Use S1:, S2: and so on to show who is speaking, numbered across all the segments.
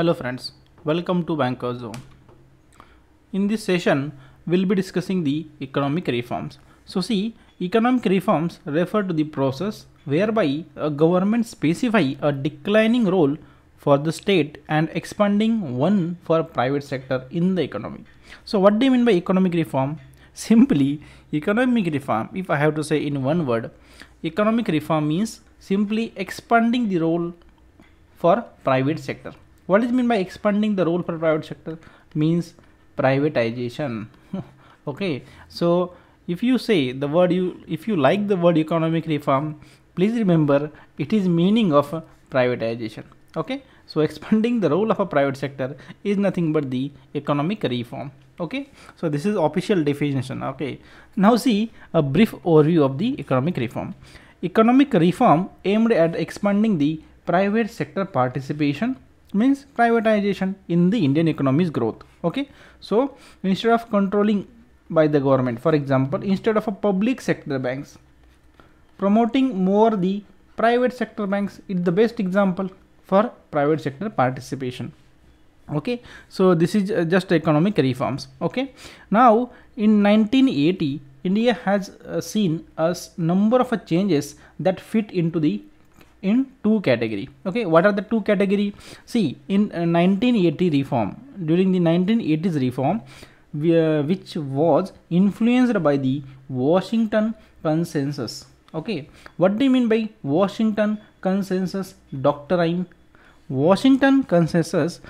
S1: Hello friends, welcome to Banker Zone. In this session, we'll be discussing the economic reforms. So see, economic reforms refer to the process whereby a government specify a declining role for the state and expanding one for private sector in the economy. So what do you mean by economic reform? Simply, economic reform, if I have to say in one word, economic reform means simply expanding the role for private sector. What is mean by expanding the role for private sector? Means privatization. okay, so if you say the word you if you like the word economic reform, please remember it is meaning of privatization. Okay, so expanding the role of a private sector is nothing but the economic reform okay so this is official definition okay now see a brief overview of the economic reform economic reform aimed at expanding the private sector participation means privatization in the indian economy's growth okay? So instead of controlling by the government for example instead of a public sector banks promoting more the private sector banks it's the best example for private sector participation okay? So this is uh, just economic reforms okay? Now in 1980 india has uh, seen a number of changes that fit into the in two category okay what are the two category see in uh, 1980 reform during the 1980s reform uh, which was influenced by the washington consensus okay what do you mean by washington consensus doctrine washington consensus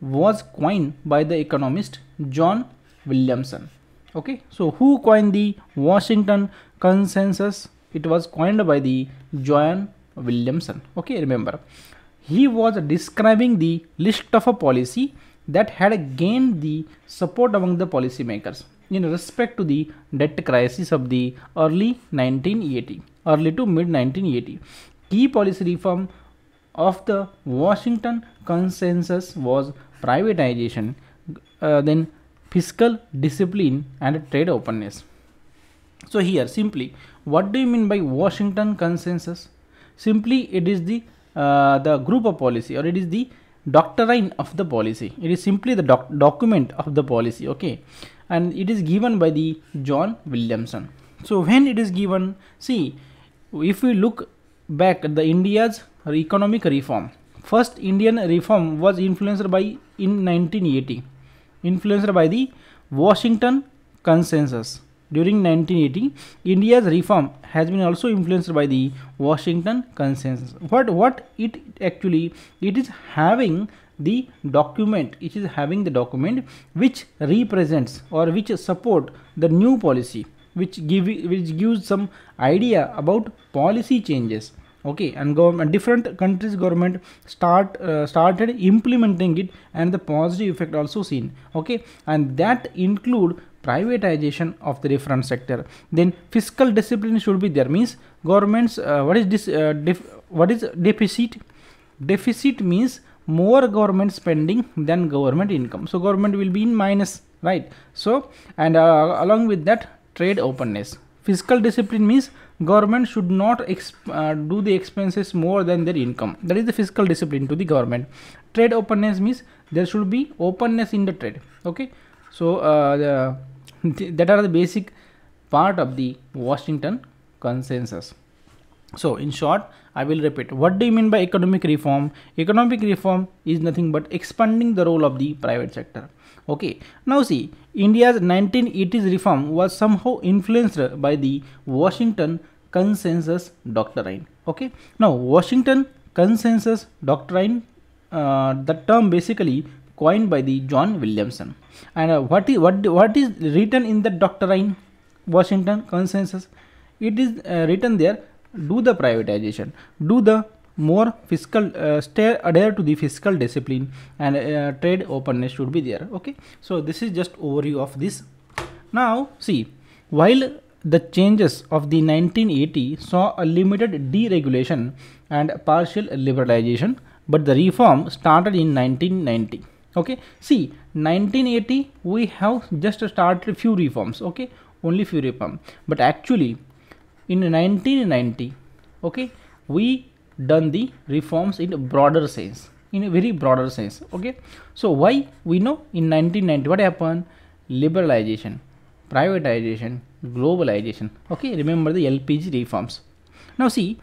S1: was coined by the economist John Williamson. Okay, so who coined the Washington Consensus? It was coined by the John Williamson. Okay, remember, he was describing the list of a policy that had gained the support among the policymakers in respect to the debt crisis of the early 1980, early to mid 1980. Key policy reform of the Washington Consensus was privatization, uh, then fiscal discipline and trade openness. So here simply what do you mean by Washington Consensus? Simply it is the uh, the group of policy or it is the doctrine of the policy. It is simply the doc document of the policy okay and it is given by the John Williamson. So when it is given see if we look back at the India's economic reform first indian reform was influenced by in 1980 influenced by the washington consensus during 1980 india's reform has been also influenced by the washington consensus. What what it actually it is having the document it is having the document which represents or which support the new policy which give which gives some idea about policy changes. Okay and government different countries government start uh, started implementing it and the positive effect also seen. Okay and that include privatization of the different sector. Then fiscal discipline should be there. Means governments uh, what is this uh, what is deficit? Deficit means more government spending than government income. So government will be in minus right? So and uh, along with that trade openness. Fiscal discipline means government should not uh, do the expenses more than their income. That is the fiscal discipline to the government. Trade openness means there should be openness in the trade. Okay? So uh, the, that are the basic part of the washington consensus. So in short i will repeat. What do you mean by economic reform? Economic reform is nothing but expanding the role of the private sector. Okay. Now see india's 1980s reform was somehow influenced by the washington consensus doctrine. Okay. Now washington consensus doctrine uh, the term basically coined by the john williamson and uh, what is what what is written in the doctrine? Washington consensus. It is uh, written there do the privatization. Do the more fiscal uh, stay adhere to the fiscal discipline and uh, trade openness should be there. Okay? So this is just overview of this. Now see while the changes of the 1980 saw a limited deregulation and partial liberalization but the reform started in 1990 okay? See 1980 we have just started few reforms okay? Only few reform. But actually in 1990 okay we done the reforms in a broader sense in a very broader sense okay? So why we know in 1990 what happened? Liberalization privatization globalization okay? Remember the lpg reforms. Now see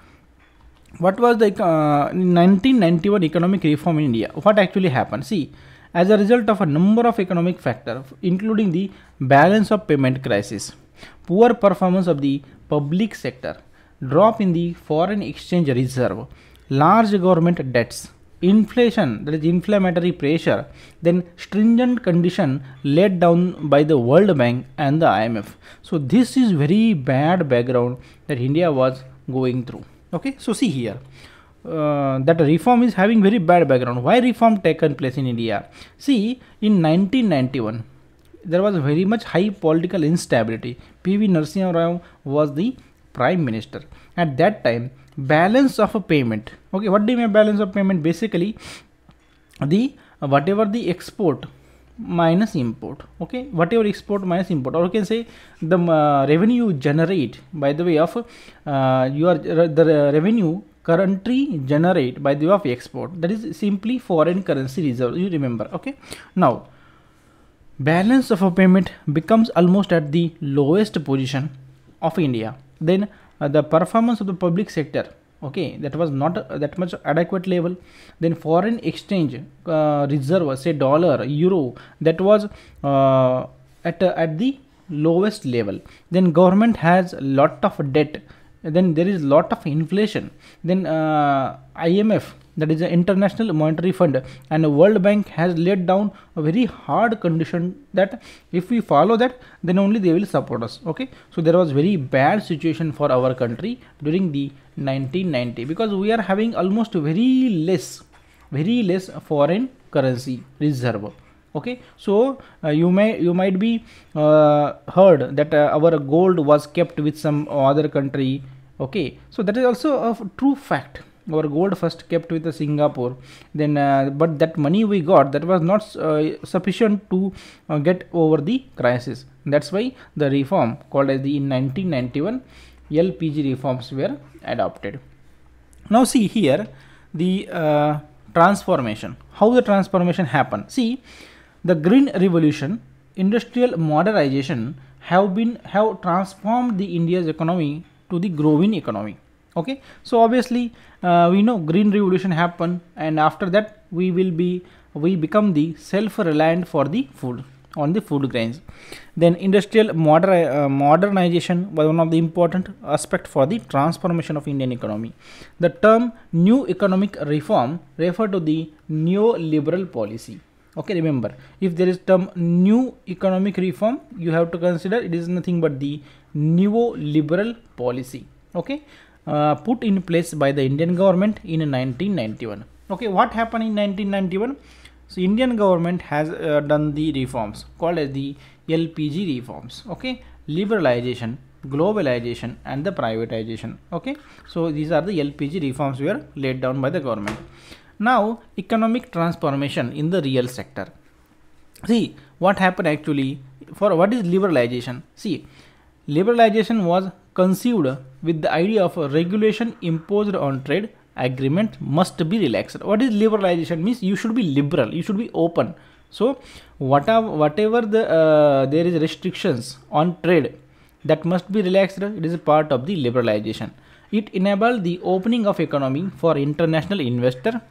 S1: what was the uh, 1991 economic reform in india? What actually happened? See as a result of a number of economic factors including the balance of payment crisis poor performance of the public sector drop in the foreign exchange reserve large government debts inflation that is inflammatory pressure then stringent condition laid down by the world bank and the imf so this is very bad background that india was going through. Okay? So see here uh, that reform is having very bad background. Why reform taken place in india? See in 1991 there was very much high political instability. Pv narasimha rao was the prime minister. At that time balance of a payment. Okay what do you mean balance of payment? Basically the uh, whatever the export minus import. Okay whatever export minus import. Or you can say the uh, revenue generate by the way of uh, your the revenue country generate by the way of export. That is simply foreign currency reserve. You remember okay? Now balance of a payment becomes almost at the lowest position of india. Then uh, the performance of the public sector okay that was not uh, that much adequate level. Then foreign exchange uh, reserve say dollar euro that was uh, at uh, at the lowest level. Then government has lot of debt then there is lot of inflation. Then uh, imf that is the international monetary fund and world bank has laid down a very hard condition that if we follow that then only they will support us okay? So there was very bad situation for our country during the 1990 because we are having almost very less very less foreign currency reserve okay? So uh, you may you might be uh, heard that uh, our gold was kept with some other country okay so that is also a true fact. Our gold first kept with the singapore. Then uh, but that money we got that was not uh, sufficient to uh, get over the crisis. That's why the reform called as the in 1991 lpg reforms were adopted. Now see here the uh, transformation. How the transformation happened? See the green revolution industrial modernization have been have transformed the india's economy to the growing economy. Okay? So obviously uh, we know green revolution happened and after that we will be we become the self reliant for the food on the food grains. Then industrial moder uh, modernization was one of the important aspect for the transformation of indian economy. The term new economic reform refer to the neoliberal policy okay remember if there is term new economic reform you have to consider it is nothing but the neoliberal policy. Okay? Uh, put in place by the indian government in 1991 okay what happened in 1991 so indian government has uh, done the reforms called as the lpg reforms. Okay? Liberalization globalization and the privatization. Okay? So these are the lpg reforms were laid down by the government now economic transformation in the real sector. See what happened actually for what is liberalization? See liberalization was conceived with the idea of a regulation imposed on trade agreement must be relaxed. What is liberalization means you should be liberal you should be open. So whatever whatever the uh, there is restrictions on trade that must be relaxed it is a part of the liberalization it enabled the opening of economy for international investor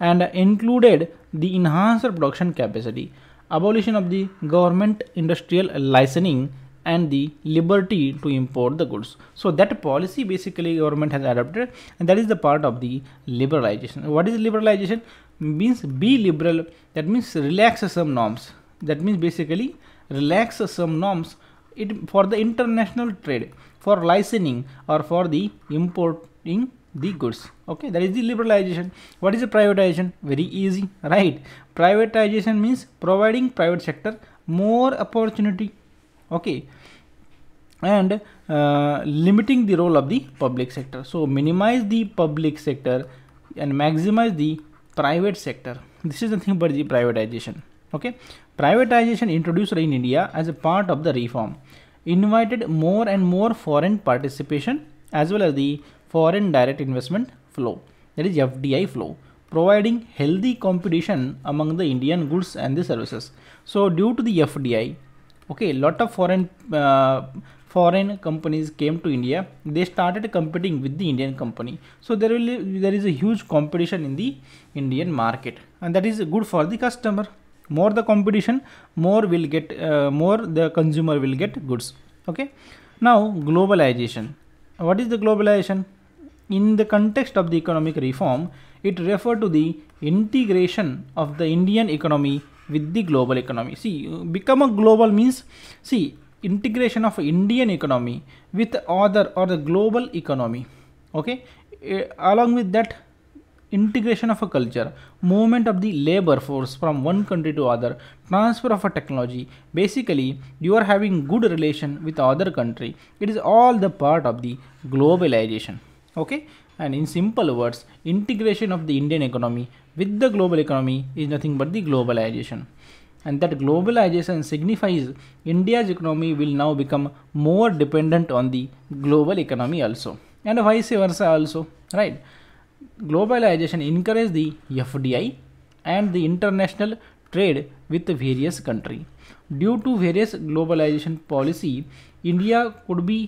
S1: and included the enhanced production capacity abolition of the government industrial licensing and the liberty to import the goods. So that policy basically government has adopted and that is the part of the liberalization. What is liberalization? Means be liberal that means relax some norms. That means basically relax some norms. It for the international trade for licensing or for the importing the goods. Okay that is the liberalization. What is the privatization? Very easy right? Privatization means providing private sector more opportunity. Okay and uh, limiting the role of the public sector. So minimize the public sector and maximize the private sector. This is nothing but the privatization. Okay privatization introduced in india as a part of the reform invited more and more foreign participation as well as the foreign direct investment flow that is fdi flow providing healthy competition among the indian goods and the services. So due to the fdi okay lot of foreign uh, foreign companies came to india. They started competing with the indian company. So there will there is a huge competition in the indian market and that is good for the customer more the competition more will get uh, more the consumer will get goods. Okay? Now globalization. What is the globalization? In the context of the economic reform it refer to the integration of the indian economy with the global economy. See become a global means see integration of indian economy with other or the global economy. Okay? Eh, along with that integration of a culture movement of the labor force from one country to other transfer of a technology. Basically you are having good relation with other country. It is all the part of the globalization. Okay? And in simple words integration of the indian economy with the global economy is nothing but the globalization. And that globalization signifies india's economy will now become more dependent on the global economy also. And vice versa also right globalization encourages the fdi and the international trade with various country. Due to various globalization policy india could be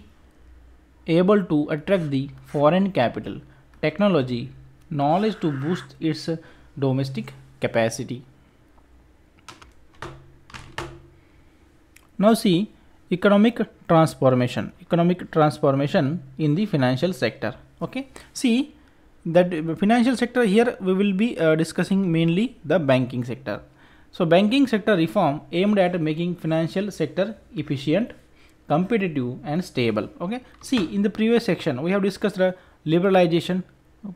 S1: able to attract the foreign capital technology knowledge to boost its domestic capacity. Now see economic transformation economic transformation in the financial sector. Okay? See that financial sector here we will be uh, discussing mainly the banking sector. So banking sector reform aimed at making financial sector efficient competitive and stable. Okay? See in the previous section we have discussed the liberalization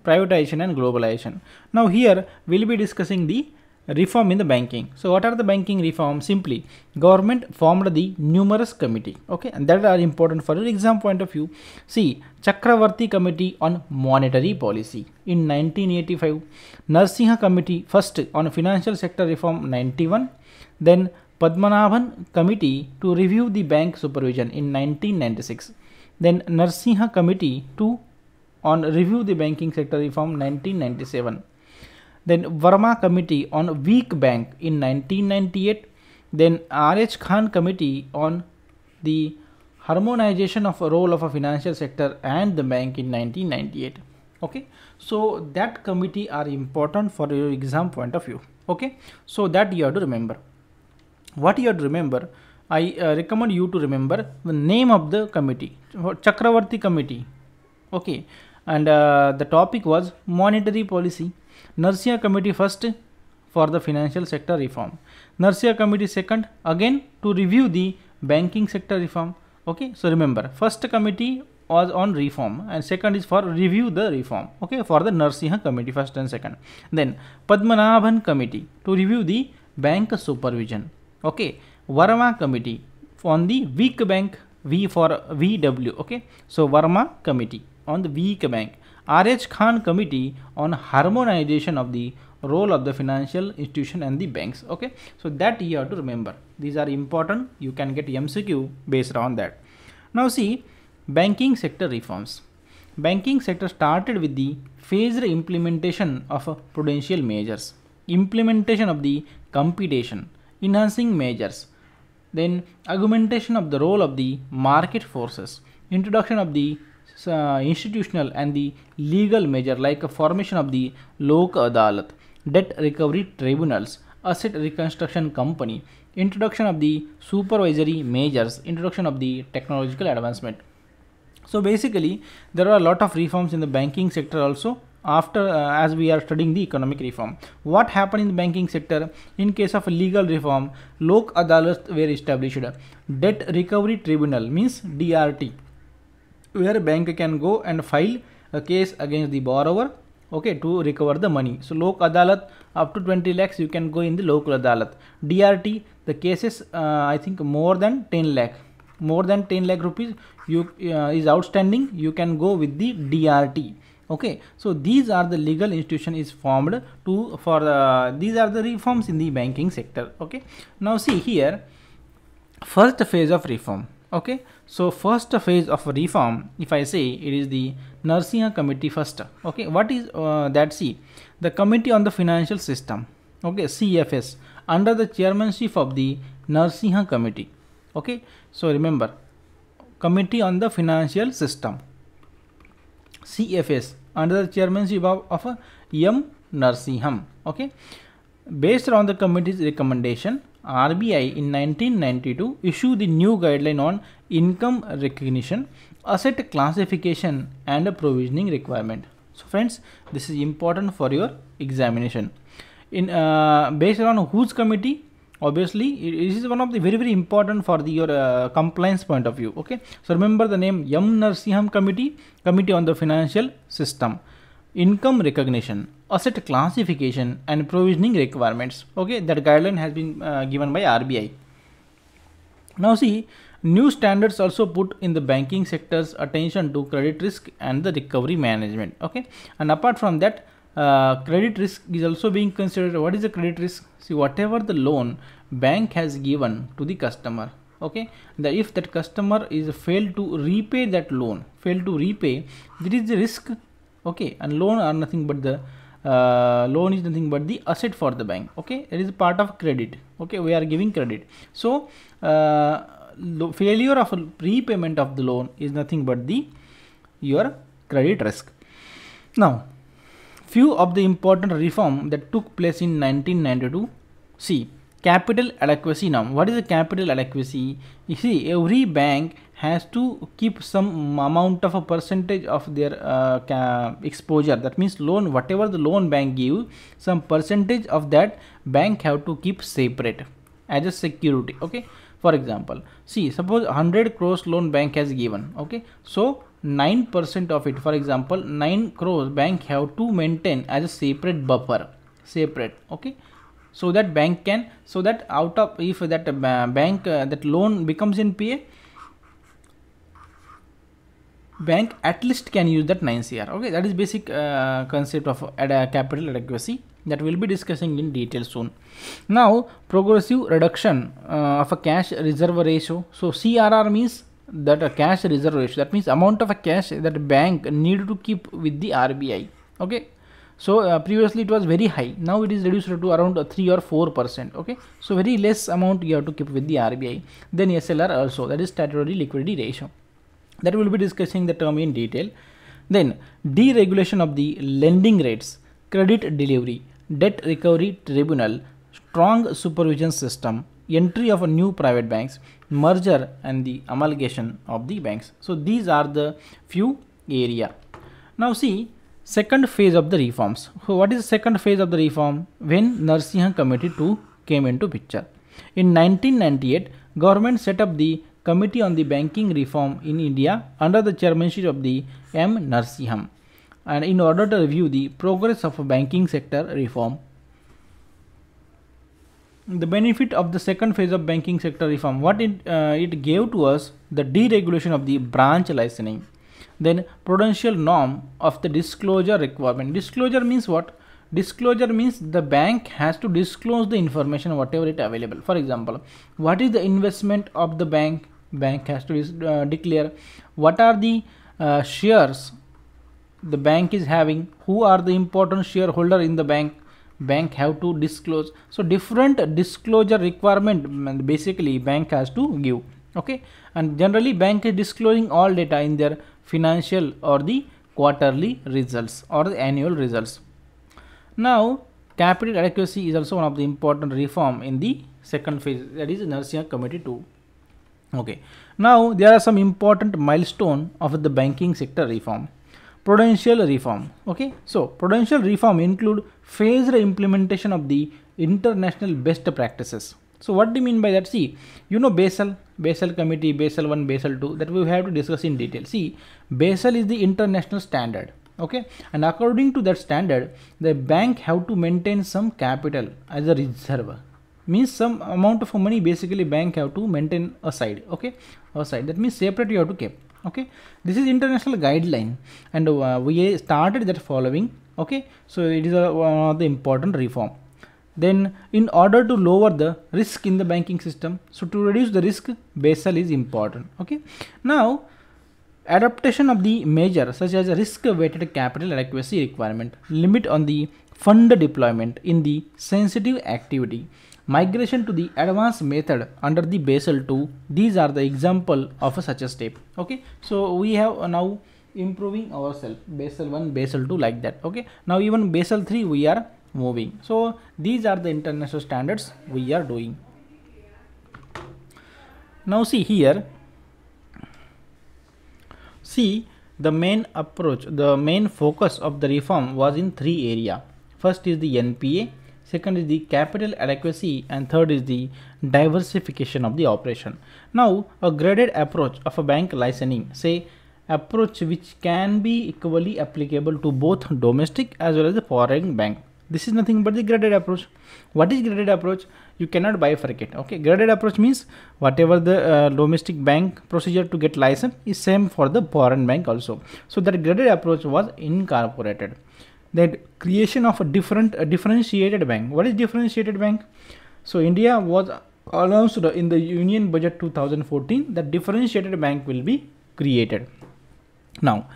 S1: privatization and globalization. Now here we'll be discussing the reform in the banking. So what are the banking reforms? simply government formed the numerous committee. Okay? And that are important for your exam point of view. See chakravarti committee on monetary policy in 1985 narsinha committee first on financial sector reform 91 then padmanabhan committee to review the bank supervision in 1996 then narsinha committee to on review the banking sector reform 1997 then Verma Committee on Weak Bank in 1998, then R.H. Khan Committee on the harmonization of a role of a financial sector and the bank in 1998. Okay, so that committee are important for your exam point of view. Okay, so that you have to remember. What you have to remember, I uh, recommend you to remember the name of the committee, Chakravarti Committee. Okay, and uh, the topic was monetary policy Narsia committee first for the financial sector reform. Narsia committee second again to review the banking sector reform. Okay, so remember first committee was on reform and second is for review the reform. Okay, for the Narsiha committee first and second. Then Padmanabhan committee to review the bank supervision. Okay, Verma committee on the weak bank V for VW. Okay, so Verma committee on the weak bank RH Khan committee on harmonization of the role of the financial institution and the banks okay? So that you have to remember. These are important. You can get mcq based on that. Now see banking sector reforms. Banking sector started with the phased implementation of prudential measures implementation of the computation enhancing measures then augmentation of the role of the market forces introduction of the uh, institutional and the legal measure like a formation of the Lok Adalat, debt recovery tribunals, asset reconstruction company, introduction of the supervisory measures, introduction of the technological advancement. So basically, there are a lot of reforms in the banking sector also after uh, as we are studying the economic reform. What happened in the banking sector in case of legal reform, Lok Adalat were established. Debt recovery tribunal means DRT where bank can go and file a case against the borrower okay to recover the money. So lok adalat up to 20 lakhs you can go in the lok adalat. Drt the cases uh, i think more than 10 lakh. More than 10 lakh rupees you uh, is outstanding you can go with the drt okay. So these are the legal institution is formed to for uh, these are the reforms in the banking sector okay. Now see here first phase of reform okay? So first phase of reform if i say it is the narsinha committee first. Okay? What is uh, that see? The Committee on the Financial System, okay, CFS, under the chairmanship of the Narsinha Committee. Okay, so remember, Committee on the Financial System, CFS, under the chairmanship of, of M. Narsinham. Okay, based on the committee's recommendation, RBI in 1992 issued the new guideline on income recognition, asset classification and provisioning requirement. So friends, this is important for your examination. In uh, based on whose committee? Obviously, it is one of the very very important for the, your uh, compliance point of view. Okay, so remember the name M. Narsinham Committee, Committee on the Financial System, Income Recognition, Asset Classification and Provisioning Requirements. Okay, that guideline has been uh, given by RBI. Now see, new standards also put in the banking sector's attention to credit risk and the recovery management. Okay, and apart from that, uh, credit risk is also being considered. What is the credit risk? See, whatever the loan bank has given to the customer. Okay, that if that customer is failed to repay that loan, failed to repay, there is the risk. Okay, and loan are nothing but the uh, loan is nothing but the asset for the bank. Okay it is part of credit. Okay we are giving credit. So uh, failure of a repayment of the loan is nothing but the your credit risk. Now few of the important reform that took place in 1992 see capital adequacy now. What is the capital adequacy? You see every bank has to keep some amount of a percentage of their uh, exposure. That means loan whatever the loan bank give some percentage of that bank have to keep separate as a security okay? For example see suppose 100 crores loan bank has given okay? So 9% of it for example 9 crores bank have to maintain as a separate buffer separate okay? So that bank can so that out of if that uh, bank uh, that loan becomes npa bank at least can use that 9 cr okay that is basic uh, concept of ad capital adequacy that we'll be discussing in detail soon. Now progressive reduction uh, of a cash reserve ratio. So crr means that a cash reserve ratio. That means amount of a cash that bank need to keep with the rbi okay? So uh, previously it was very high. Now it is reduced to around 3 or 4 percent. Okay? So very less amount you have to keep with the rbi then slr also. That is statutory liquidity ratio that we will be discussing the term in detail. Then deregulation of the lending rates, credit delivery, debt recovery tribunal, strong supervision system, entry of a new private banks, merger and the amalgamation of the banks. So these are the few area. Now see second phase of the reforms. So what is the second phase of the reform? When Narsinha Committee 2 came into picture. In 1998, government set up the Committee on the Banking Reform in India under the chairmanship of the M. Narsinham and in order to review the progress of banking sector reform. The benefit of the second phase of banking sector reform, what it, uh, it gave to us the deregulation of the branch licensing, then prudential norm of the disclosure requirement. Disclosure means what? Disclosure means the bank has to disclose the information whatever it available. For example, what is the investment of the bank? Bank has to uh, declare. What are the uh, shares the bank is having? Who are the important shareholder in the bank? Bank have to disclose. So different disclosure requirement basically bank has to give. Okay? And generally bank is disclosing all data in their financial or the quarterly results or the annual results. Now capital adequacy is also one of the important reform in the second phase. That is Narsinha committee 2 okay. Now there are some important milestone of the banking sector reform. Prudential reform. Okay. So prudential reform include phased implementation of the international best practices. So what do you mean by that? See you know basel basel committee basel 1 basel 2 that we have to discuss in detail. See basel is the international standard. Okay. And according to that standard the bank have to maintain some capital as a reserve means some amount of money basically bank have to maintain aside okay? Aside that means separate you have to keep okay? This is international guideline. And uh, we started that following okay? So it is a, one of the important reform. Then in order to lower the risk in the banking system so to reduce the risk basel is important okay? Now adaptation of the measure such as risk weighted capital adequacy requirement limit on the fund deployment in the sensitive activity migration to the advanced method under the basel 2 these are the example of a such a step okay? So we have uh, now improving ourselves basel 1 basel 2 like that okay? Now even basel 3 we are moving. So these are the international standards we are doing. Now see here. See the main approach the main focus of the reform was in three area. First is the npa second is the capital adequacy and third is the diversification of the operation. Now a graded approach of a bank licensing say approach which can be equally applicable to both domestic as well as the foreign bank. This is nothing but the graded approach. What is graded approach? You cannot bifurcate okay? Graded approach means whatever the uh, domestic bank procedure to get license is same for the foreign bank also. So that graded approach was incorporated that creation of a different a differentiated bank. What is differentiated bank? So india was announced in the union budget 2014 that differentiated bank will be created. Now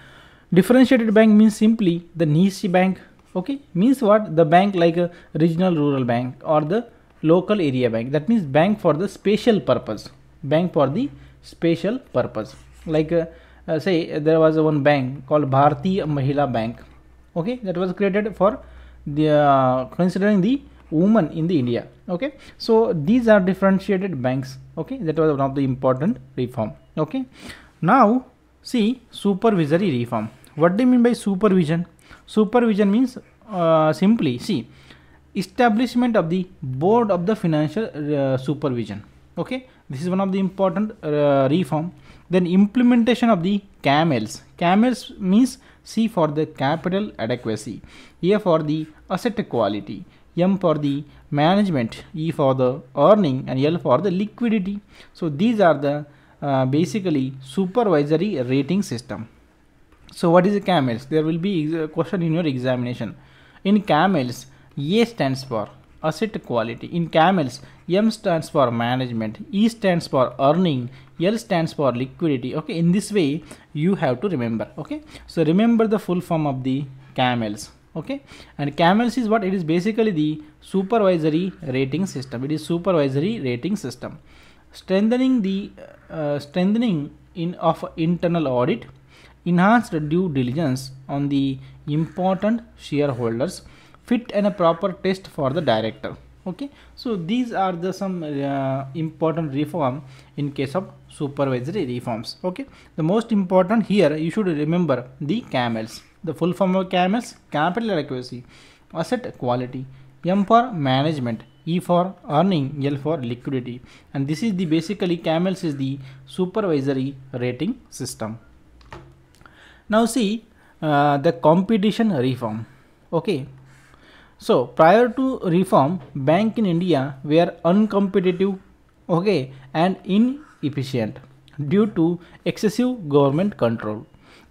S1: differentiated bank means simply the niche bank. Okay? Means what? The bank like a regional rural bank or the local area bank. That means bank for the special purpose. Bank for the special purpose. Like uh, uh, say there was one bank called Bharti Mahila Bank okay that was created for the uh, considering the woman in the India. Okay so these are differentiated banks. Okay that was one of the important reform. Okay now see supervisory reform. What do you mean by supervision? Supervision means uh, simply see establishment of the board of the financial uh, supervision. Okay this is one of the important uh, reform. Then implementation of the camels. Camels means c for the capital adequacy a for the asset quality m for the management e for the earning and l for the liquidity. So these are the uh, basically supervisory rating system. So what is the camels? There will be a question in your examination. In camels a stands for asset quality. In camels m stands for management. E stands for earning l stands for liquidity. Okay in this way you have to remember. Okay so remember the full form of the camels. Okay and camels is what? It is basically the supervisory rating system. It is supervisory rating system. Strengthening the uh, strengthening in of internal audit enhanced due diligence on the important shareholders fit and a proper test for the director okay? So these are the some uh, important reform in case of supervisory reforms. Okay? The most important here you should remember the camels. The full form of camels capital adequacy asset quality m for management e for earning l for liquidity. And this is the basically camels is the supervisory rating system. Now see uh, the competition reform. Okay so prior to reform bank in india were uncompetitive okay and inefficient due to excessive government control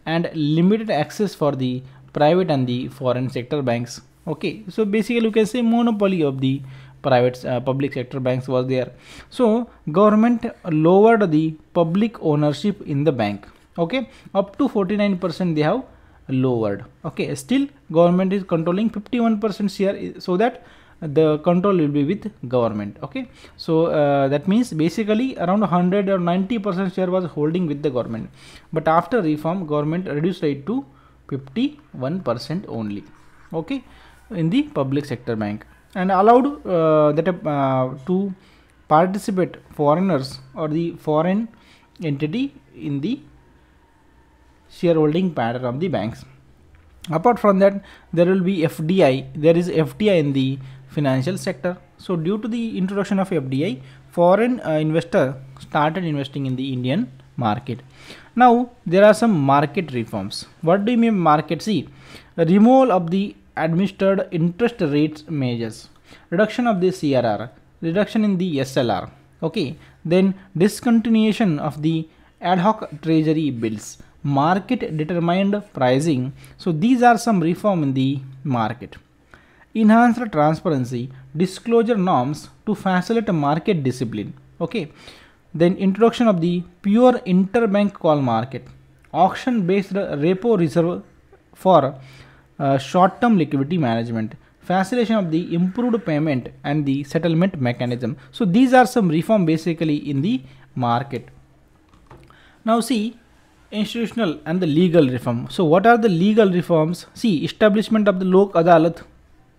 S1: and limited access for the private and the foreign sector banks okay. So basically you can say monopoly of the private uh, public sector banks was there. So government lowered the public ownership in the bank okay. Up to 49 percent they have lowered. Okay still government is controlling 51 percent share so that the control will be with government okay? So uh, that means basically around 100 or 90 percent share was holding with the government. But after reform government reduced it to 51 percent only okay in the public sector bank. And allowed uh, that uh, to participate foreigners or the foreign entity in the shareholding pattern of the banks. Apart from that there will be fdi there is fdi in the financial sector. So due to the introduction of fdi foreign uh, investor started investing in the indian market. Now there are some market reforms. What do you mean market? See removal of the administered interest rates measures reduction of the crr reduction in the slr okay? Then discontinuation of the ad hoc treasury bills market determined pricing. So these are some reform in the market. Enhanced transparency disclosure norms to facilitate market discipline. Okay. Then introduction of the pure interbank call market. Auction based repo reserve for uh, short term liquidity management. Facilitation of the improved payment and the settlement mechanism. So these are some reform basically in the market. Now see institutional and the legal reform. So what are the legal reforms? See establishment of the Lok Adalat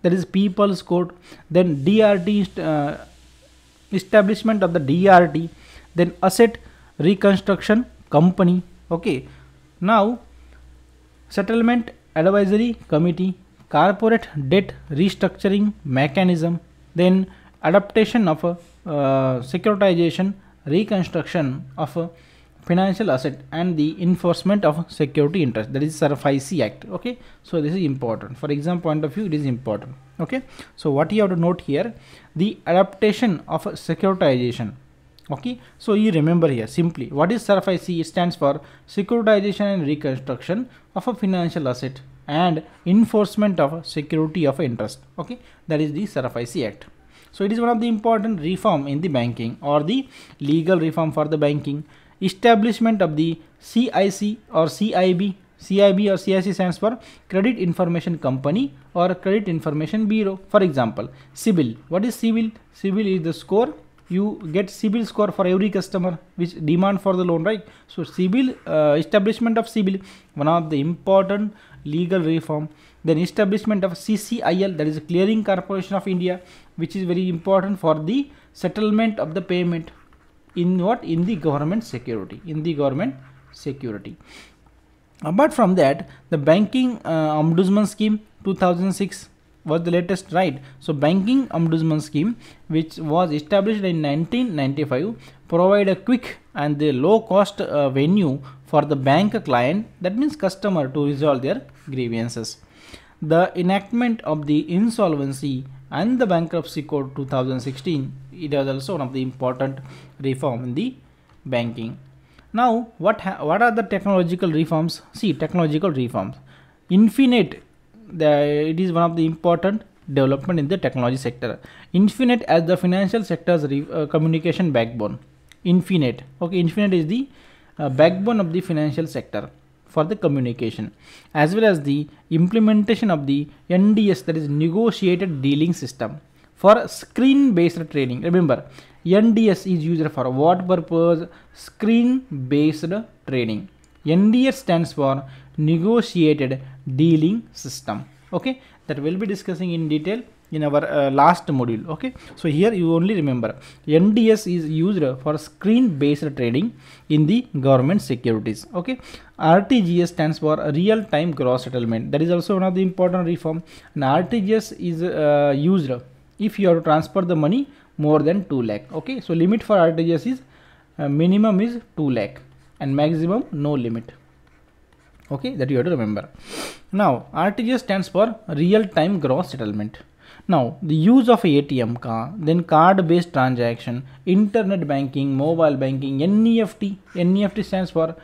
S1: that is People's Court then DRT uh, establishment of the DRT then asset reconstruction company okay now settlement advisory committee corporate debt restructuring mechanism then adaptation of a uh, securitization reconstruction of a financial asset and the enforcement of security interest. That is SARFAESI act okay? So this is important. For exam point of view it is important okay? So what you have to note here the adaptation of securitization okay? So you remember here simply what is SARFAESI it stands for securitization and reconstruction of a financial asset and enforcement of security of interest okay? That is the SARFAESI act. So it is one of the important reform in the banking or the legal reform for the banking establishment of the CIC or CIB CIB or CIC stands for Credit Information Company or Credit Information Bureau. For example, CIBIL. What is CIBIL? CIBIL is the score. You get CIBIL score for every customer which demand for the loan, right? So CIBIL, uh, establishment of CIBIL, one of the important legal reform. Then establishment of CCIL, that is Clearing Corporation of India, which is very important for the settlement of the payment in what? In the government security. In the government security. Apart from that the banking uh, ombudsman scheme 2006 was the latest right? So banking ombudsman scheme which was established in 1995 provide a quick and the low cost uh, venue for the bank client that means customer to resolve their grievances. The enactment of the insolvency and the bankruptcy code 2016 it was also one of the important reform in the banking. Now what what are the technological reforms? See technological reforms. INFINET the it is one of the important development in the technology sector. INFINET as the financial sector's re, uh, communication backbone. INFINET. Okay infinet is the uh, backbone of the financial sector for the communication as well as the implementation of the NDS that is negotiated dealing system for screen based trading remember NDS is used for what purpose? Screen based trading NDS stands for negotiated dealing system. Okay that we'll be discussing in detail in our uh, last module okay? So here you only remember nds is used for screen based trading in the government securities okay? Rtgs stands for real time gross settlement. That is also one of the important reform. And rtgs is uh, used if you have to transfer the money more than 2 lakh okay? So limit for rtgs is uh, minimum is 2 lakh and maximum no limit okay? That you have to remember. Now rtgs stands for real time gross settlement now, the use of ATM card, then card-based transaction, internet banking, mobile banking, NEFT. NEFT stands for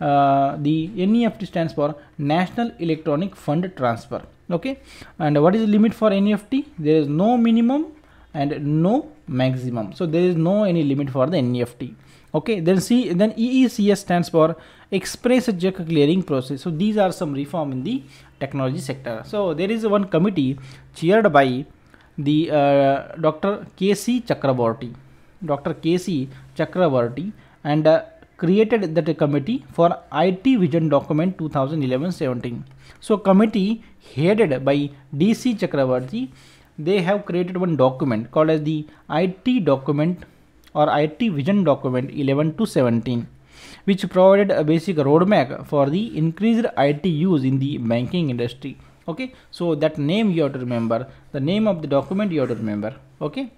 S1: uh, the NEFT stands for National Electronic Fund Transfer. Okay, and what is the limit for NEFT? There is no minimum and no maximum. So there is no any limit for the NEFT. Okay, then see then EECS stands for Express Check Clearing Process. So these are some reform in the technology sector. So there is one committee chaired by the uh, Dr. K.C. Chakraborty. Dr. K.C. Chakraborty and uh, created that committee for IT Vision document 2011-17. So committee headed by D.C. Chakraborty, they have created one document called as the IT document or IT Vision document 11 to 17 which provided a basic roadmap for the increased IT use in the banking industry okay? So that name you have to remember. The name of the document you have to remember. Okay?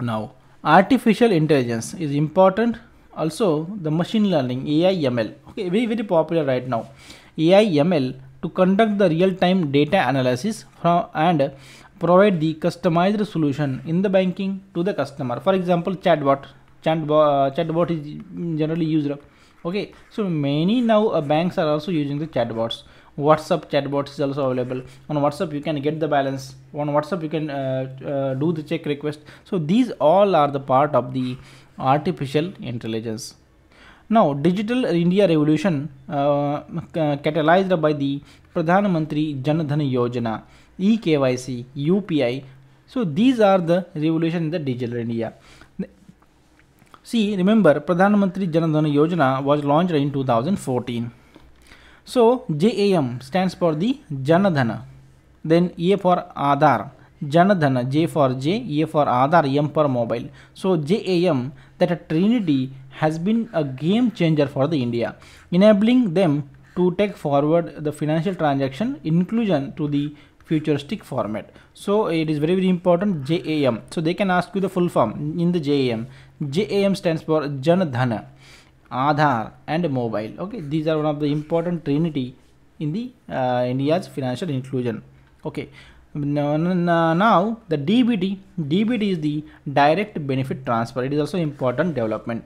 S1: Now artificial intelligence is important. Also the machine learning AI ML okay? Very very popular right now. AI ML to conduct the real-time data analysis from and provide the customized solution in the banking to the customer. For example chatbot. Chatbot, uh, chatbot is generally used. Okay? So many now uh, banks are also using the chatbots whatsapp chatbot is also available on whatsapp you can get the balance on whatsapp you can uh, uh, do the check request so these all are the part of the artificial intelligence now digital india revolution uh, catalyzed by the pradhan mantri jan dhan yojana e-KYC, UPI. So these are the revolution in the digital India. See, remember Pradhan Mantri Jan Dhan Yojana was launched in 2014. So JAM stands for the Janadhana. Then A for Aadhaar, Janadhana, J for J, A for Aadhaar, M for mobile. So JAM, that trinity has been a game changer for the India, enabling them to take forward the financial transaction inclusion to the futuristic format. So it is very very important JAM. So they can ask you the full form in the JAM. JAM stands for Janadhana, Aadhaar and mobile. Okay, these are one of the important trinity in the uh, India's financial inclusion. Okay, now, now the DBT, DBT is the direct benefit transfer. It is also important development.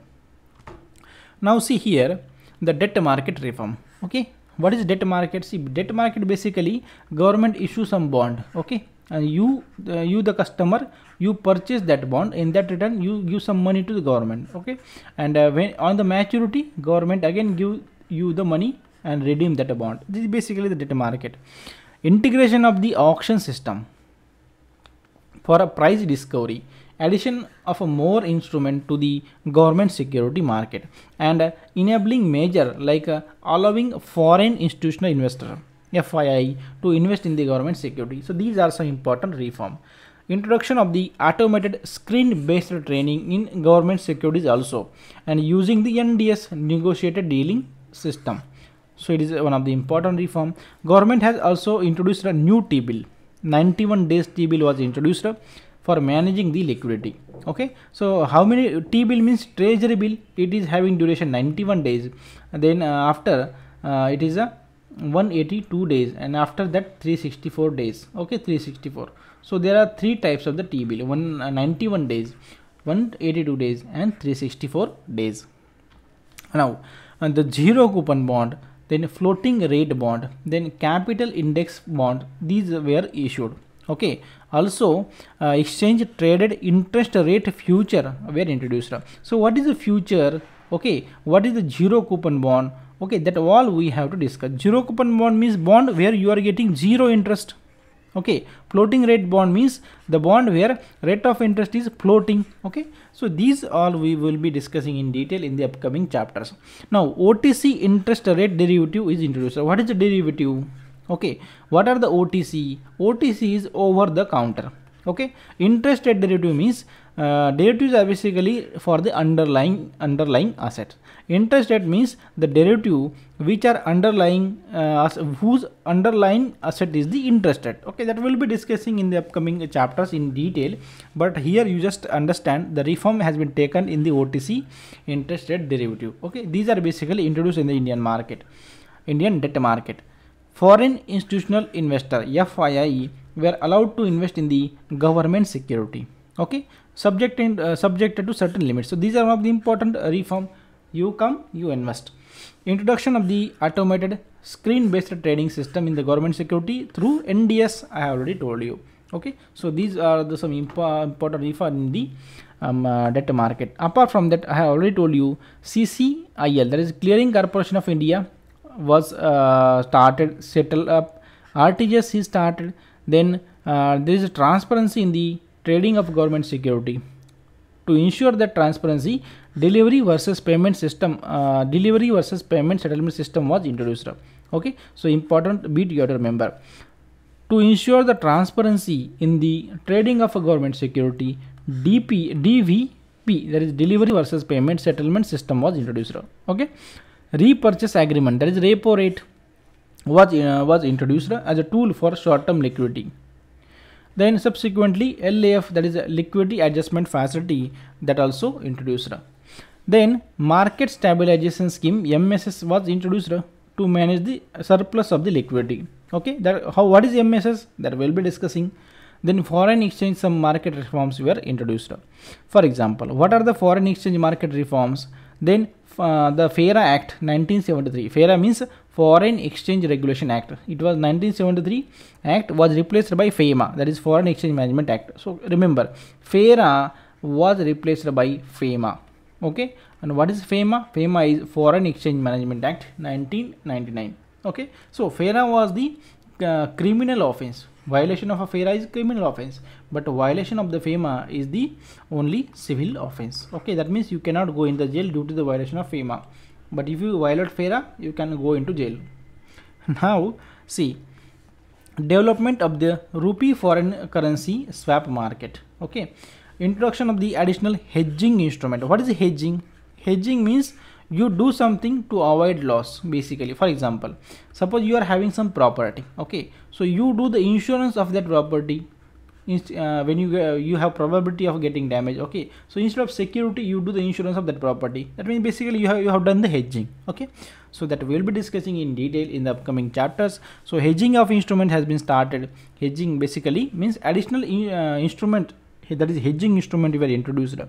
S1: Now see here the debt market reform. Okay, what is debt market? See, debt market basically government issue some bond. Okay, and you uh, you the customer you purchase that bond in that return you give some money to the government okay and uh, when on the maturity government again give you the money and redeem that bond this is basically the debt market integration of the auction system for a price discovery addition of a more instrument to the government security market and uh, enabling measure like uh, allowing foreign institutional investor FII to invest in the government security. So these are some important reform. Introduction of the automated screen-based trading in government securities also and using the NDS negotiated dealing system. So it is one of the important reform. Government has also introduced a new T-bill. 91 days T-bill was introduced for managing the liquidity. Okay, so how many T-bill means treasury bill? It is having duration 91 days. And then uh, after uh, it is a 182 days and after that 364 days okay 364 so there are three types of the t-bill one uh, 91 days 182 days and 364 days. Now and the zero coupon bond then floating rate bond then capital index bond these were issued. Okay. Also uh, exchange traded interest rate future were introduced. So what is the future? Okay. What is the zero coupon bond? Okay. That all we have to discuss. Zero coupon bond means bond where you are getting zero interest okay floating rate bond means the bond where rate of interest is floating. Okay so these all we will be discussing in detail in the upcoming chapters. Now otc interest rate derivative is introduced. So what is the derivative? Okay what are the otc otc is over the counter okay? Interest rate derivative means uh, derivatives are basically for the underlying underlying assets. Interest rate means the derivative which are underlying uh, whose underlying asset is the interest rate. Okay? That will be discussing in the upcoming chapters in detail. But here you just understand the reform has been taken in the otc interest rate derivative. Okay? These are basically introduced in the indian market indian debt market. Foreign institutional investor fii were allowed to invest in the government security. Okay? Subject in, uh, subjected to certain limits. So these are one of the important uh, reform. You come you invest. Introduction of the automated screen based trading system in the government security through nds i have already told you. Okay? So these are the some impo important reform in the um, uh, debt market. Apart from that i have already told you ccil that is clearing corporation of india was uh, started settled up. Rtgs is started then uh, there is a transparency in the trading of government security. To ensure that transparency delivery versus payment system uh, delivery versus payment settlement system was introduced. Okay? So important bit you have to remember. To ensure the transparency in the trading of a government security dp dvp that is delivery versus payment settlement system was introduced. Okay? Repurchase agreement that is repo rate was uh, was introduced as a tool for short term liquidity then subsequently LAF that is a liquidity adjustment facility that also introduced. Then market stabilization scheme MSS was introduced to manage the surplus of the liquidity. Okay, that how what is MSS that we'll be discussing. Then foreign exchange some market reforms were introduced. For example, what are the foreign exchange market reforms? Then uh, the FERA Act 1973. FERA means Foreign Exchange Regulation Act. It was 1973 Act was replaced by FEMA that is Foreign Exchange Management Act. So remember FERA was replaced by FEMA. Okay, and what is FEMA? FEMA is Foreign Exchange Management Act 1999. Okay, so FERA was the uh, criminal offense. violation of a FERA is criminal offense but violation of the FEMA is the only civil offense okay that means you cannot go in the jail due to the violation of FEMA but if you violate FERA you can go into jail. Now see development of the rupee foreign currency swap market. Okay. Introduction of the additional hedging instrument. What is hedging? Hedging means you do something to avoid loss basically. For example suppose you are having some property. Okay. So you do the insurance of that property uh, when you uh, you have probability of getting damage okay? So instead of security you do the insurance of that property. That means basically you have you have done the hedging okay? So that we will be discussing in detail in the upcoming chapters. So hedging of instrument has been started. Hedging basically means additional uh, instrument that is hedging instrument we are introduced.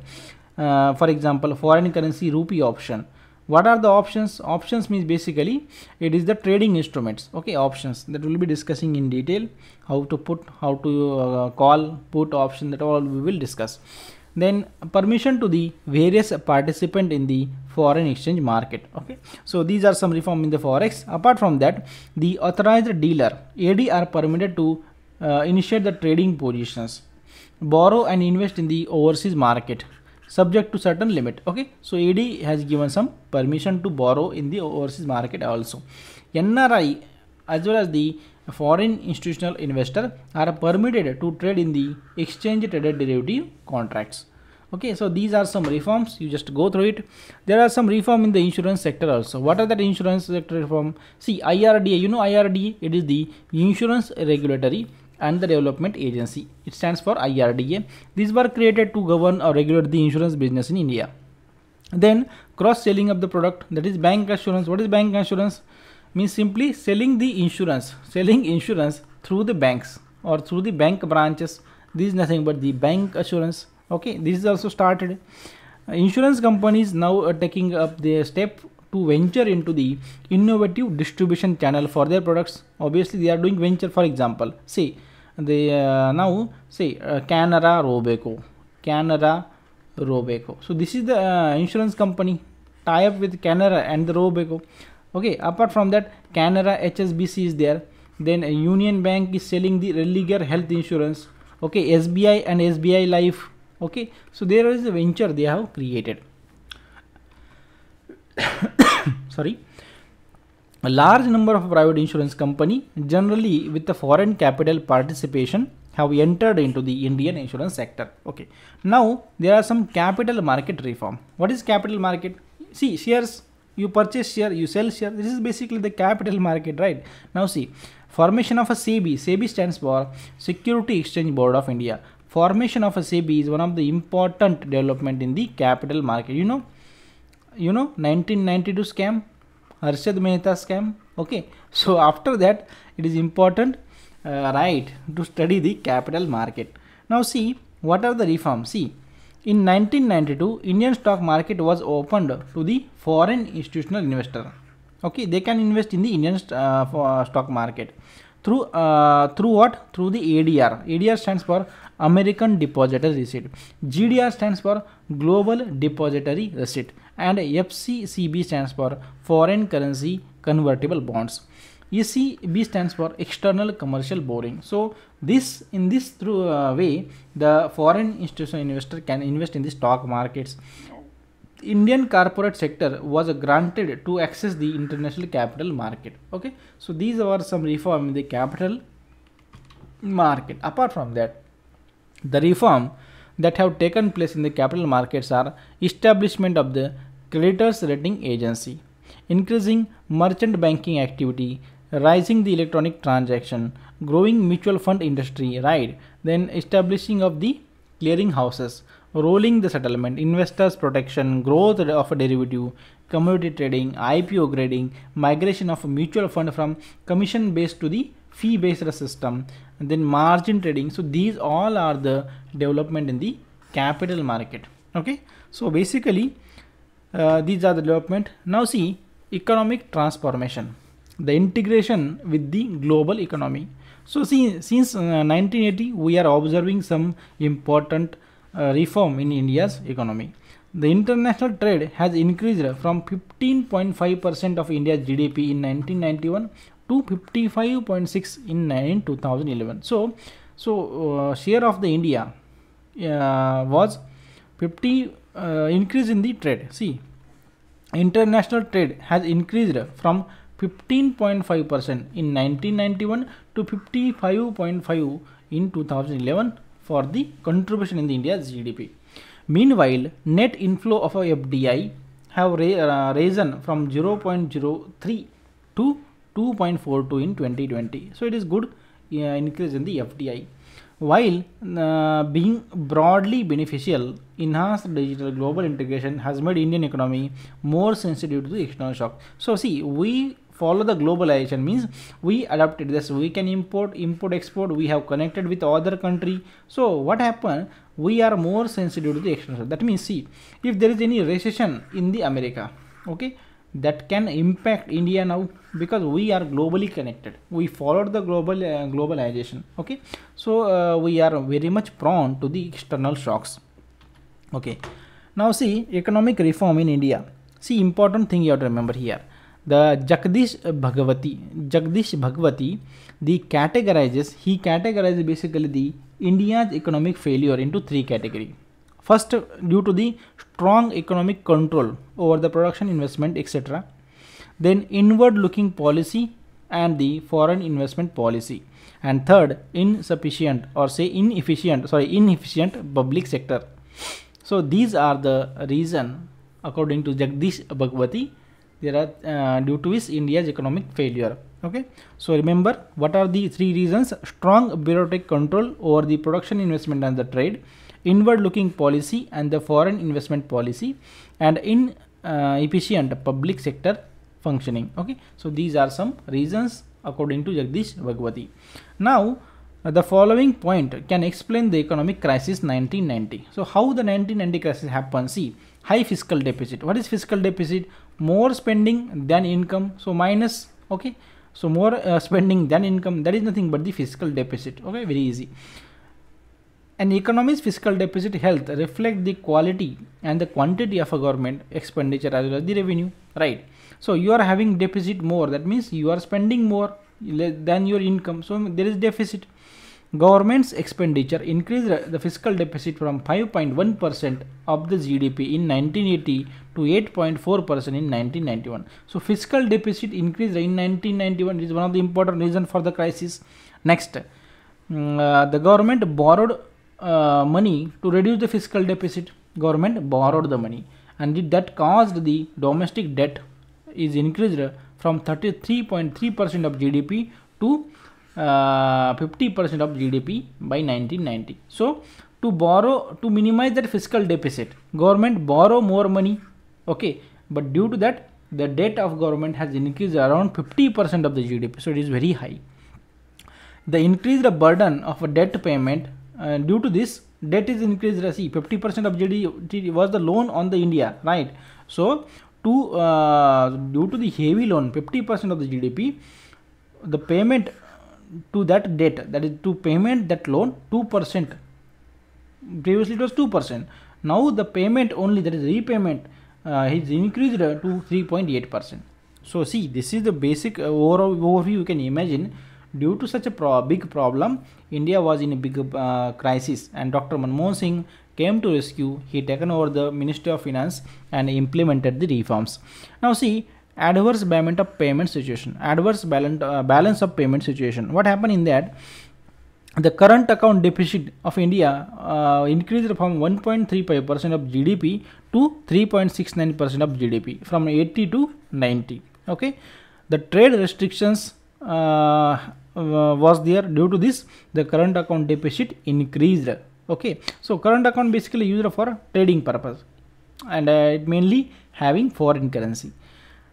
S1: Uh, for example foreign currency rupee option what are the options? Options means basically it is the trading instruments. Okay options that we'll be discussing in detail. How to put how to uh, call put option that all we will discuss. Then permission to the various participant in the foreign exchange market. Okay so these are some reform in the forex. Apart from that the authorized dealer ad are permitted to uh, initiate the trading positions borrow and invest in the overseas market subject to certain limit okay? So ed has given some permission to borrow in the overseas market also. Nri as well as the foreign institutional investor are permitted to trade in the exchange traded derivative contracts okay? So these are some reforms. You just go through it. There are some reform in the insurance sector also. What are that insurance sector reform? See irda you know irda it is the insurance regulatory and the Development Agency. It stands for IRDA. These were created to govern or regulate the insurance business in India. Then cross selling of the product that is bancassurance. What is bancassurance? Means simply selling the insurance, selling insurance through the banks or through the bank branches. This is nothing but the bancassurance. Okay, this is also started. Uh, insurance companies now are taking up the step to venture into the innovative distribution channel for their products. Obviously they are doing venture for example. See they uh, now say uh, canara robeco. Canara robeco. So this is the uh, insurance company tie up with canara and the robeco. Okay apart from that canara hsbc is there. Then union bank is selling the Religare health insurance. Okay sbi and sbi life. Okay so there is a venture they have created sorry. A large number of private insurance company generally with the foreign capital participation have entered into the indian insurance sector. Okay. Now there are some capital market reform. What is capital market? See shares. You purchase share you sell share. This is basically the capital market right? Now see. Formation of a SEBI SEBI stands for Security Exchange Board of India. Formation of a SEBI is one of the important development in the capital market. You know you know 1992 scam Harshad Mehta scam okay. So after that it is important uh, right to study the capital market. Now see what are the reforms see in 1992 Indian stock market was opened to the foreign institutional investor. Okay they can invest in the Indian uh, stock market. Through uh, through what? Through the ADR ADR stands for American Depository Receipt. GDR stands for Global Depository Receipt and FCCB stands for Foreign Currency Convertible Bonds. ECB stands for External Commercial Borrowing. So this in this through uh, way the foreign institutional investor can invest in the stock markets. Indian corporate sector was granted to access the international capital market. Okay, so these are some reform in the capital market. Apart from that, the reform that have taken place in the capital markets are establishment of the creditors rating agency, increasing merchant banking activity, rising the electronic transaction, growing mutual fund industry, right? Then establishing of the clearing houses, rolling the settlement, investors protection, growth of a derivative, commodity trading, IPO grading, migration of mutual fund from commission based to the fee based system, and then margin trading. So these all are the development in the capital market. Okay. So basically uh, these are the development now see economic transformation the integration with the global economy so see since uh, 1980 we are observing some important uh, reform in india's economy the international trade has increased from 15.5% of india's gdp in 1991 to 55.6 in, in 2011 so so uh, share of the india uh, was 50 uh, increase in the trade see international trade has increased from 15.5% in 1991 to 55.5 in 2011 for the contribution in the India's GDP. Meanwhile, net inflow of FDI have ra uh, risen from 0.03 to 2.42 in 2020. So it is good uh, increase in the FDI. While uh, being broadly beneficial, enhanced digital global integration has made Indian economy more sensitive to the external shock. So see, we follow the globalization means we adapted this we can import import export we have connected with other country so what happened we are more sensitive to the external that means see if there is any recession in the america okay that can impact india now because we are globally connected. We followed the global uh, globalization okay? So uh, we are very much prone to the external shocks okay? Now see economic reform in india. See important thing you have to remember here. The Jagdish Bhagwati, Jagdish Bhagwati, the categorizes, he categorizes basically the India's economic failure into three categories. First, due to the strong economic control over the production, investment, etc. Then inward looking policy and the foreign investment policy. And third, insufficient or say inefficient, sorry, inefficient public sector. So these are the reason according to Jagdish Bhagwati there are uh, due to his India's economic failure. Okay, so remember what are the three reasons: strong bureaucratic control over the production, investment, and the trade, inward-looking policy, and the foreign investment policy, and inefficient uh, public sector functioning. Okay, so these are some reasons according to Jagdish Bhagwati. Now. Uh, the following point can explain the economic crisis 1990. So how the 1990 crisis happened? See, high fiscal deficit. What is fiscal deficit? more spending than income so minus okay so more uh, spending than income that is nothing but the fiscal deficit okay very easy an economy's fiscal deficit health reflect the quality and the quantity of a government expenditure as well as the revenue right so you are having deficit more that means you are spending more than your income so there is deficit Government's expenditure increased the fiscal deficit from 5.1% of the GDP in 1980 to 8.4% in 1991. So fiscal deficit increased in 1991 is one of the important reasons for the crisis. Next, mm, uh, the government borrowed uh, money to reduce the fiscal deficit. Government borrowed the money and that caused the domestic debt is increased from 33.3% of GDP to 50% uh, of GDP by 1990. So to borrow to minimize that fiscal deficit, government borrow more money. Okay, but due to that, the debt of government has increased around 50% of the GDP. So it is very high. The increased burden of a debt payment uh, due to this debt is increased. See, 50% of GDP was the loan on the India, right? So to uh, due to the heavy loan, 50% of the GDP, the payment to that debt that is to payment that loan 2% previously it was 2% now the payment only that is repayment uh, is increased to 3.8% so see this is the basic uh, overview you can imagine due to such a pro big problem india was in a big uh, crisis and dr manmohan singh came to rescue. He taken over the ministry of finance and implemented the reforms. Now see adverse balance of payment situation adverse balance uh, balance of payment situation. What happened in that? The current account deficit of india uh, increased from 1.35% of gdp to 3.69% of gdp from 80 to 90 okay? The trade restrictions uh, was there. Due to this the current account deficit increased. Okay. So current account basically used for trading purpose. And uh, it mainly having foreign currency.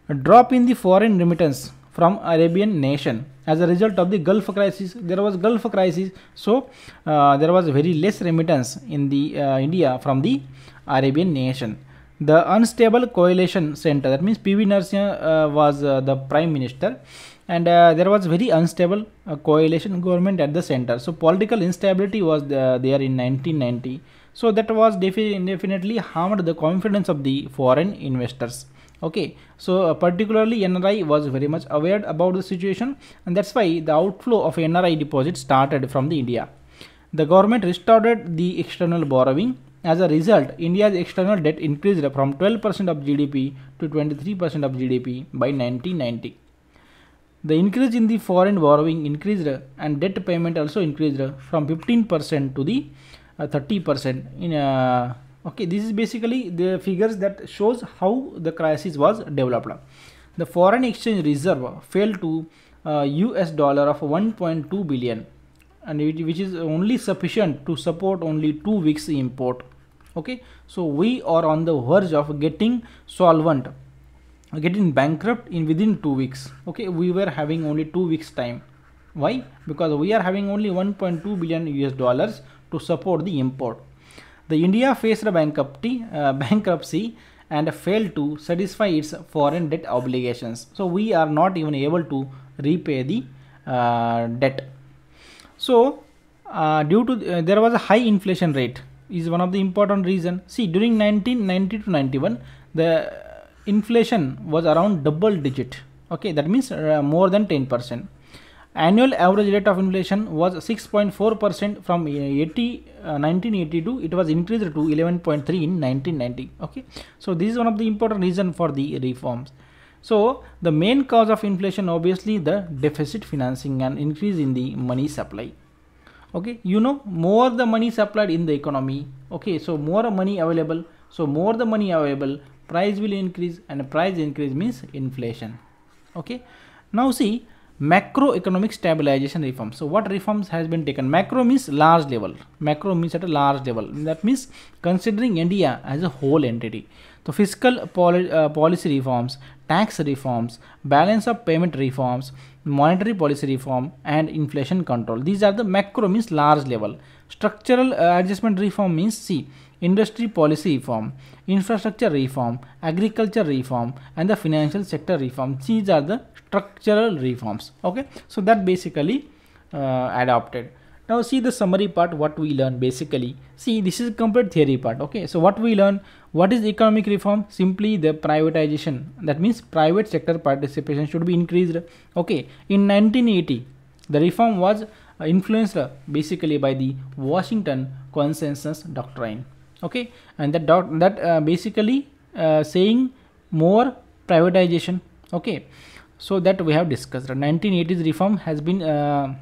S1: A drop in the foreign remittance from Arabian nation. As a result of the Gulf crisis. There was Gulf crisis, so uh, there was very less remittance in the uh, India from the Arabian nation. The unstable coalition center, that means PV Narasimha uh, was uh, the prime minister, and uh, there was very unstable uh, coalition government at the center. So political instability was there in 1990. So that was defi definitely harmed the confidence of the foreign investors. Okay. So uh, particularly nri was very much aware about the situation and that's why the outflow of nri deposits started from the india. The government restored the external borrowing. As a result india's external debt increased from 12% of gdp to 23% of gdp by 1990 the increase in the foreign borrowing increased and debt payment also increased from 15% to the 30% uh, in uh, okay this is basically the figures that shows how the crisis was developed. The foreign exchange reserve fell to uh, us dollar of 1.2 billion and it, which is only sufficient to support only two weeks import. Okay so we are on the verge of getting solvent getting bankrupt in within two weeks. Okay we were having only two weeks time. Why? Because we are having only 1.2 billion us dollars to support the import. The india faced bankruptcy uh, bankruptcy and failed to satisfy its foreign debt obligations. So we are not even able to repay the uh, debt. So uh, due to uh, there was a high inflation rate is one of the important reason. See during 1990 to 91 the inflation was around double digit. Okay that means uh, more than 10 percent. Annual average rate of inflation was 6.4 percent from 80 uh, 1982 it was increased to 11.3 in 1990 okay so this is one of the important reason for the reforms. So the main cause of inflation obviously the deficit financing and increase in the money supply. Okay you know more the money supplied in the economy. Okay so more money available. So more the money available price will increase and price increase means inflation. Okay? Now see macroeconomic stabilization reform. So what reforms has been taken? Macro means large level. Macro means at a large level. That means considering india as a whole entity. So fiscal poli uh, policy reforms tax reforms balance of payment reforms monetary policy reform and inflation control. These are the macro means large level. Structural uh, adjustment reform means see industry policy reform, infrastructure reform, agriculture reform, and the financial sector reform. These are the structural reforms. Okay, so that basically uh, adopted. Now see the summary part what we learn basically. See this is a complete theory part. Okay, so what we learn what is economic reform? Simply the privatization. That means private sector participation should be increased. Okay, in 1980 the reform was uh, influenced basically by the Washington consensus doctrine okay? And that dot that uh, basically uh, saying more privatization. Okay? So that we have discussed. 1980s reform has been uh,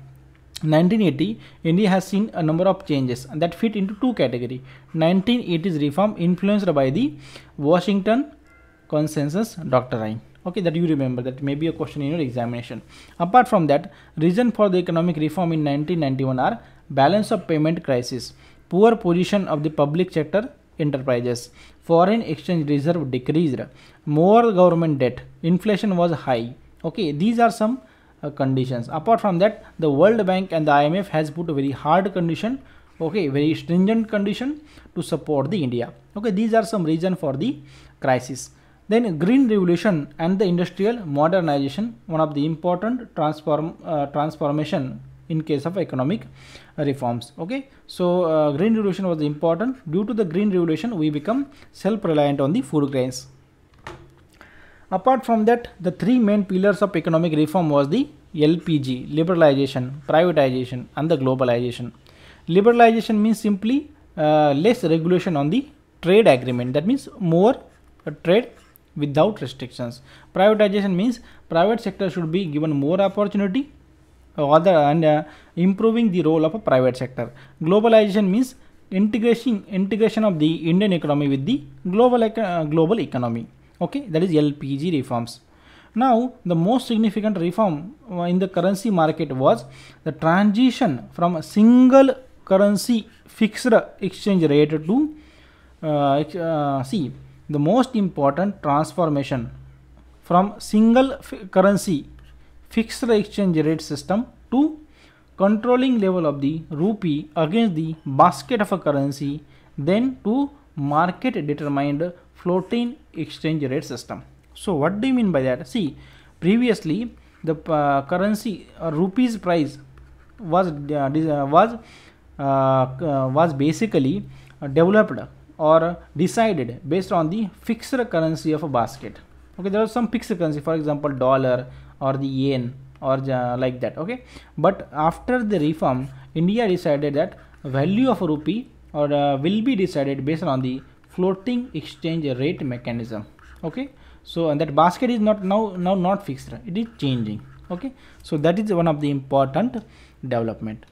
S1: 1980 india has seen a number of changes that fit into two category. 1980s reform influenced by the washington consensus doctrine. Okay? That you remember that may be a question in your examination. Apart from that reason for the economic reform in 1991 are balance of payment crisis poor position of the public sector enterprises, foreign exchange reserve decreased, more government debt, inflation was high. Okay, these are some uh, conditions. Apart from that, the World Bank and the IMF has put a very hard condition, okay, very stringent condition to support the India. Okay, these are some reason for the crisis. Then green revolution and the industrial modernization, one of the important transform uh, transformation in case of economic reforms okay? So uh, green revolution was important. Due to the green revolution we become self-reliant on the food grains. Apart from that the three main pillars of economic reform was the lpg liberalization privatization and the globalization. Liberalization means simply uh, less regulation on the trade agreement. That means more uh, trade without restrictions. Privatization means private sector should be given more opportunity other and uh, improving the role of a private sector. Globalization means integration integration of the Indian economy with the global uh, global economy. Okay, that is LPG reforms. Now, the most significant reform uh, in the currency market was the transition from a single currency fixed exchange rate to uh, uh, see the most important transformation from single currency fixed exchange rate system to controlling level of the rupee against the basket of a currency then to market determined floating exchange rate system. So what do you mean by that? See previously the uh, currency uh, rupees price was uh, uh was uh, uh, was basically developed or decided based on the fixed currency of a basket okay there was some fixed currency for example dollar or the yen or like that okay? But after the reform india decided that value of rupee or uh, will be decided based on the floating exchange rate mechanism okay? So and that basket is not now now not fixed it is changing okay? So that is one of the important development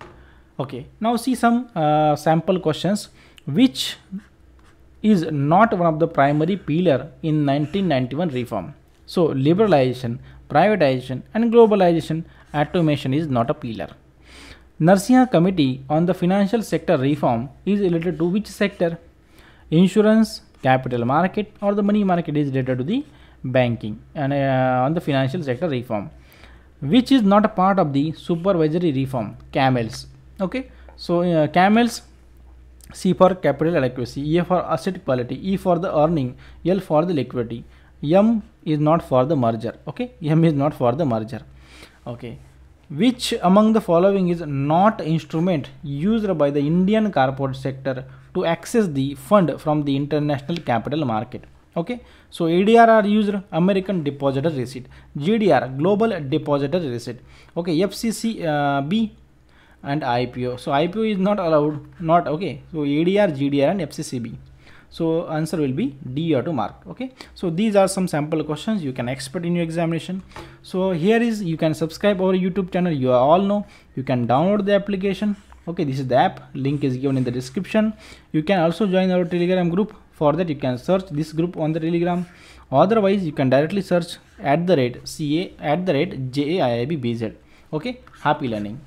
S1: okay? Now see some uh, sample questions. Which is not one of the primary pillar in 1991 reform? So liberalization privatization and globalization automation is not a pillar. Narasimham Committee on the Financial Sector Reform is related to which sector? Insurance, capital market or the money market is related to the banking and uh, on the financial sector reform which is not a part of the supervisory reform camels. Okay? So uh, camels c for capital adequacy e for asset quality e for the earning l for the liquidity m is not for the merger okay? M is not for the merger okay? Which among the following is not instrument used by the indian corporate sector to access the fund from the international capital market okay? So adr are used american depository receipt gdr global depository receipt okay? Fcc uh, b and ipo so ipo is not allowed not okay? So adr gdr and fccb so answer will be d auto mark okay? So these are some sample questions. You can expect in your examination. So here is you can subscribe our youtube channel. You all know. You can download the application. Okay this is the app. Link is given in the description. You can also join our telegram group. For that you can search this group on the telegram. Otherwise you can directly search at the rate ca at the rate jaiibbz okay happy learning